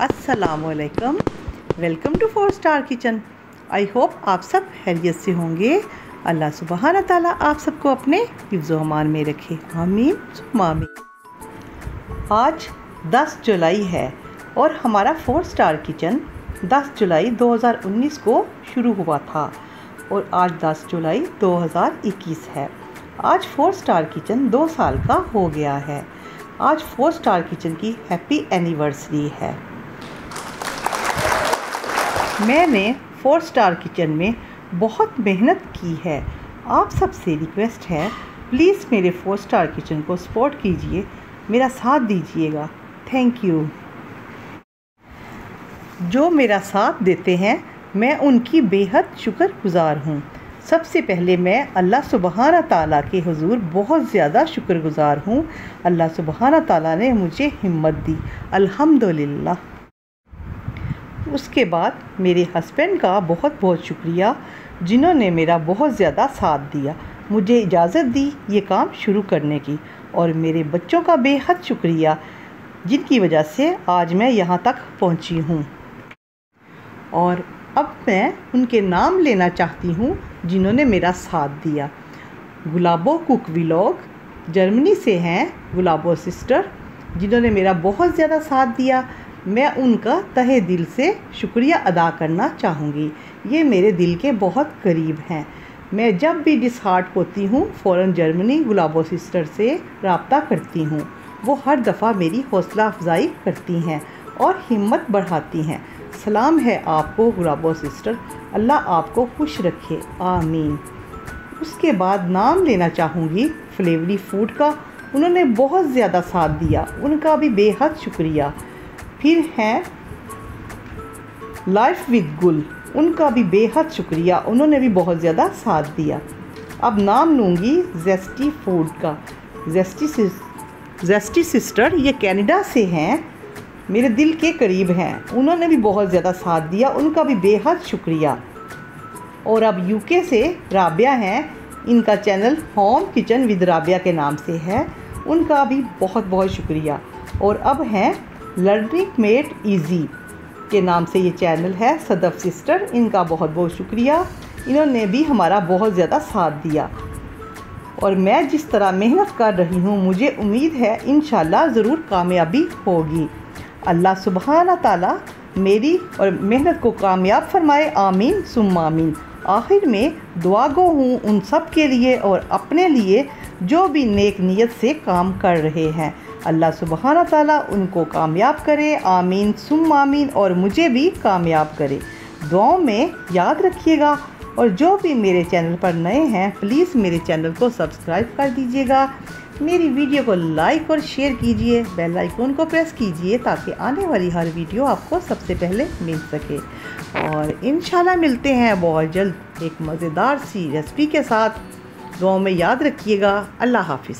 असलकम welcome to four star kitchen I hope आप सब हैरियत से होंगे। अल्लाह सुबहाना ताला आप सबको अपने हिफ्ज़ अमान में रखे। आमीन। आमीन। आज 10 जुलाई है और हमारा फोर स्टार किचन 10 जुलाई 2019 को शुरू हुआ था और आज 10 जुलाई 2021 है। आज फोर स्टार किचन दो साल का हो गया है। आज फोर स्टार किचन की हैप्पी एनिवर्सरी है। मैंने फोर स्टार किचन में बहुत मेहनत की है। आप सबसे रिक्वेस्ट है, प्लीज़ मेरे फोर स्टार किचन को सपोर्ट कीजिए, मेरा साथ दीजिएगा। Thank you. जो मेरा साथ देते हैं, मैं उनकी बेहद शुक्रगुज़ार हूँ। सबसे पहले मैं अल्लाह सुबहाना ताला के हुजूर बहुत ज़्यादा शुक्रगुज़ार हूँ। अल्लाह सुबहाना ताला ने मुझे हिम्मत दी। अल्हम्दुलिल्लाह। उसके बाद मेरे हस्बैंड का बहुत बहुत शुक्रिया, जिन्होंने मेरा बहुत ज़्यादा साथ दिया। मुझे इजाज़त दी ये काम शुरू करने की और मेरे बच्चों का बेहद शुक्रिया, जिनकी वजह से आज मैं यहाँ तक पहुँची हूँ। और अब मैं उनके नाम लेना चाहती हूँ, जिन्होंने मेरा साथ दिया। गुलाबो कुक विलोग, जर्मनी से हैं गुलाबो सिस्टर, जिन्होंने मेरा बहुत ज़्यादा साथ दिया। मैं उनका तहे दिल से शुक्रिया अदा करना चाहूँगी। ये मेरे दिल के बहुत करीब हैं। मैं जब भी डिसहार्ट होती हूँ फ़ौर जर्मनी गुलाबो सिस्टर से रबता करती हूँ। वो हर दफ़ा मेरी हौसला अफजाई करती हैं और हिम्मत बढ़ाती हैं। सलाम है आपको गुलाबो सिस्टर। अल्लाह आपको खुश रखे। आमीन। उसके बाद नाम लेना चाहूँगी फ्लेवरी फ़ूड का। उन्होंने बहुत ज़्यादा साथ दिया। उनका भी बेहद शुक्रिया। फिर हैं लाइफ विद गुल। उनका भी बेहद शुक्रिया। उन्होंने भी बहुत ज़्यादा साथ दिया। अब नाम लूँगी जेस्टी फ़ूड का। जेस्टी जेस्टी सिस्टर ये कनाडा से हैं। मेरे दिल के करीब हैं। उन्होंने भी बहुत ज़्यादा साथ दिया। उनका भी बेहद शुक्रिया। और अब यूके से राबिया हैं। इनका channel home kitchen with Rabia के नाम से है। उनका भी बहुत बहुत शुक्रिया। और अब हैं लर्निंग मेड इजी के नाम से ये चैनल है, सदफ सिस्टर। इनका बहुत बहुत शुक्रिया। इन्होंने भी हमारा बहुत ज़्यादा साथ दिया। और मैं जिस तरह मेहनत कर रही हूँ, मुझे उम्मीद है इन ज़रूर कामयाबी होगी। अल्लाह सुबहाना ताला मेरी और मेहनत को कामयाब फरमाए, आमीन सुम आमीन। आखिर में दुआगो हूँ उन सब के लिए और अपने लिए जो भी नेक नीयत से काम कर रहे हैं। अल्लाह सुबहाना ताला उनको कामयाब करे, आमीन सुम आमीन और मुझे भी कामयाब करे। दुआओं में याद रखिएगा और जो भी मेरे चैनल पर नए हैं, प्लीज़ मेरे चैनल को सब्सक्राइब कर दीजिएगा। मेरी वीडियो को लाइक और शेयर कीजिए, बेल आइकन को प्रेस कीजिए ताकि आने वाली हर वीडियो आपको सबसे पहले मिल सके। और इन मिलते हैं बहुत जल्द एक मज़ेदार सी रेसिपी के साथ। दुआओं में याद रखिएगा। अल्लाह हाफिज़।